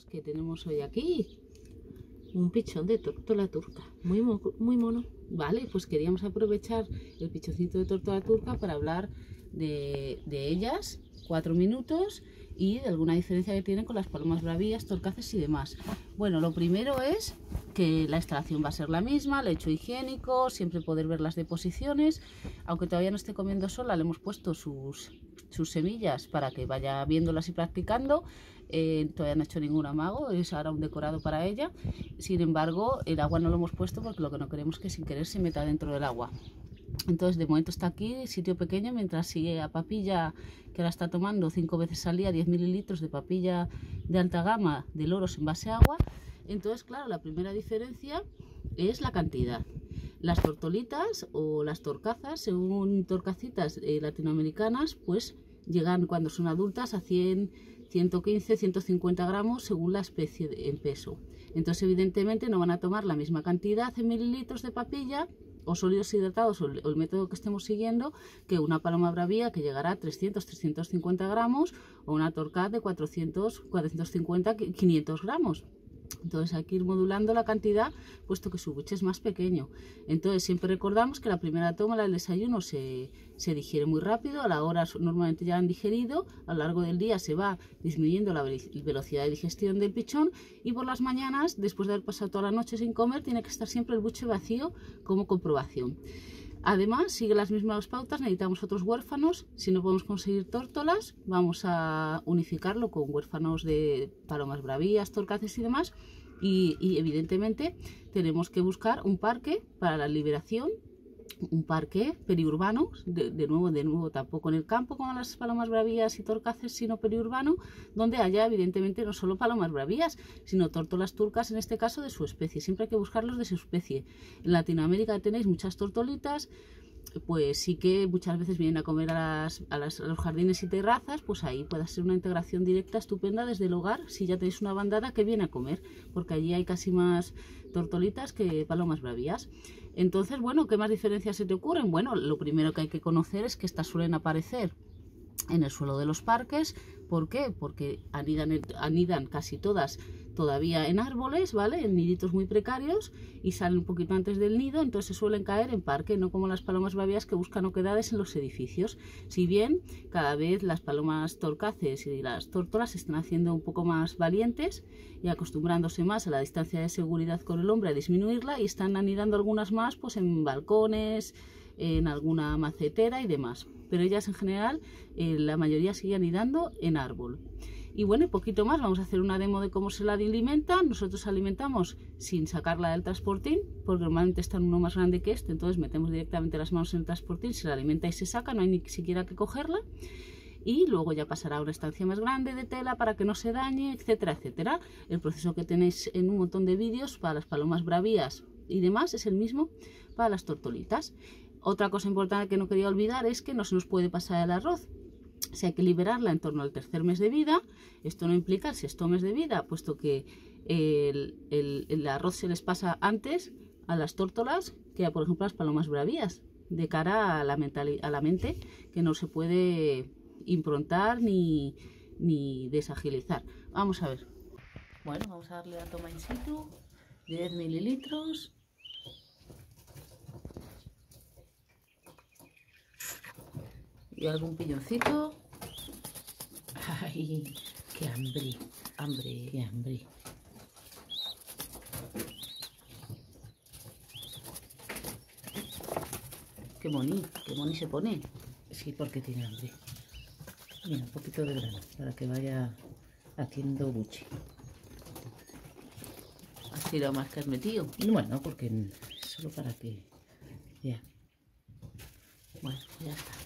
Que tenemos hoy aquí. Un pichón de tortola turca, muy, muy mono. Vale, pues queríamos aprovechar el pichoncito de tortola turca para hablar de, de ellas, cuatro minutos, y de alguna diferencia que tienen con las palomas bravías, torcaces y demás. Bueno, lo primero es que la instalación va a ser la misma, lecho higiénico, siempre poder ver las deposiciones. Aunque todavía no esté comiendo sola, le hemos puesto sus, sus semillas para que vaya viéndolas y practicando. Eh, todavía no ha hecho ningún amago, es ahora un decorado para ella. Sin embargo, el agua no lo hemos puesto porque lo que no queremos es que sin querer se meta dentro del agua. Entonces, de momento está aquí, sitio pequeño, mientras sigue a papilla, que ahora está tomando cinco veces al día 10 mililitros de papilla de alta gama de loros en base a agua. Entonces, claro, la primera diferencia es la cantidad. Las tortolitas o las torcazas, según torcacitas eh, latinoamericanas, pues llegan cuando son adultas a 100, 115, 150 gramos según la especie en peso. Entonces, evidentemente, no van a tomar la misma cantidad en mililitros de papilla o sólidos hidratados o el, método que estemos siguiendo que una paloma bravía que llegará a 300, 350 gramos o una torcaz de 400, 450, 500 gramos. Entonces hay que ir modulando la cantidad puesto que su buche es más pequeño. Entonces siempre recordamos que la primera toma, del desayuno, se, se, digiere muy rápido. A la hora normalmente ya han digerido. A lo largo del día se va disminuyendo la velocidad de digestión del pichón. Y por las mañanas, después de haber pasado toda la noche sin comer, tiene que estar siempre el buche vacío como comprobación. Además, sigue las mismas pautas, necesitamos otros huérfanos. Si no podemos conseguir tórtolas, vamos a unificarlo con huérfanos de palomas bravías, torcaces y demás. Y, y evidentemente tenemos que buscar un parque para la liberación un parque periurbano, de, nuevo, de nuevo, tampoco en el campo como las palomas bravías y torcaces, sino periurbano, donde haya evidentemente no solo palomas bravías, sino tórtolas turcas, en este caso de su especie. Siempre hay que buscarlos de su especie. En Latinoamérica tenéis muchas tortolitas, pues sí que muchas veces vienen a comer a, los jardines y terrazas, pues ahí puede ser una integración directa estupenda desde el hogar, si ya tenéis una bandada que viene a comer, porque allí hay casi más tortolitas que palomas bravías. Entonces, bueno, ¿qué más diferencias se te ocurren? Bueno, lo primero que hay que conocer es que estas suelen aparecer en el suelo de los parques. ¿Por qué? Porque anidan, anidan casi todas todavía en árboles, ¿vale? En niditos muy precarios y salen un poquito antes del nido, entonces se suelen caer en parque, no como las palomas babias que buscan oquedades en los edificios. Si bien cada vez las palomas torcaces y las tórtolas están haciendo un poco más valientes y acostumbrándose más a la distancia de seguridad con el hombre a disminuirla y están anidando algunas más pues en balcones, en alguna macetera y demás. Pero ellas en general, eh, la mayoría siguen anidando en árbol. Y bueno, poquito más, vamos a hacer una demo de cómo se la alimenta. Nosotros alimentamos sin sacarla del transportín, porque normalmente está en uno más grande que este, entonces metemos directamente las manos en el transportín, se la alimenta y se saca, no hay ni siquiera que cogerla. Y luego ya pasará a una estancia más grande de tela para que no se dañe, etcétera, etcétera. El proceso que tenéis en un montón de vídeos para las palomas bravías y demás es el mismo para las tortolitas. Otra cosa importante que no quería olvidar es que no se nos puede pasar el arroz. Si hay que liberarla en torno al tercer mes de vida, esto no implica el sexto mes de vida, puesto que el, arroz se les pasa antes a las tórtolas que a, por ejemplo, las palomas bravías, de cara a la, a la mente que no se puede improntar ni, ni desagilizar. Vamos a ver. Bueno, vamos a darle la toma in situ, 10 mililitros. Y algún piñoncito. ¡Ay! ¡Qué hambre! ¡Hambre! ¡Qué hambre! ¡Qué moni! ¡Qué moni se pone! Sí, porque tiene hambre. Mira, un poquito de grano para que vaya haciendo buche. Así lo más que has metido. Bueno, porque solo para que... Ya. Bueno, ya está.